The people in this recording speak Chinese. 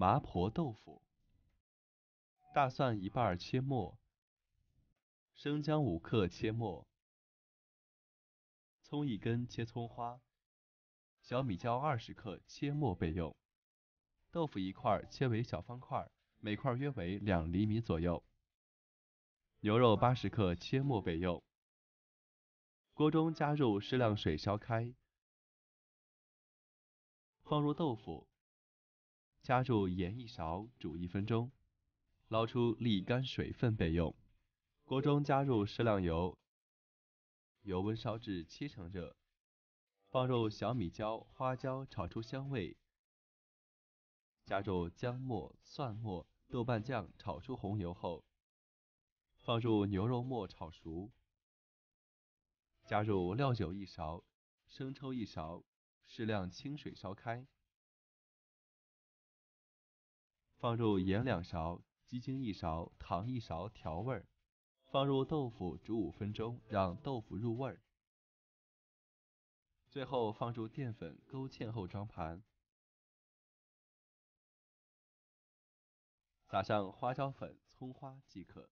麻婆豆腐。大蒜一半切末，生姜五克切末，葱一根切葱花，小米椒二十克切末备用。豆腐一块切为小方块，每块约为两厘米左右。牛肉八十克切末备用。锅中加入适量水烧开，放入豆腐，加入盐一勺煮一分钟，捞出沥干水分备用。锅中加入适量油，油温烧至七成热，放入小米椒、花椒炒出香味，加入姜末、蒜末、豆瓣酱炒出红油后，放入牛肉末炒熟。加入料酒一勺，生抽一勺，适量清水烧开，放入盐两勺，鸡精一勺，糖一勺调味儿，放入豆腐煮五分钟，让豆腐入味儿。最后放入淀粉勾芡后装盘，撒上花椒粉、葱花即可。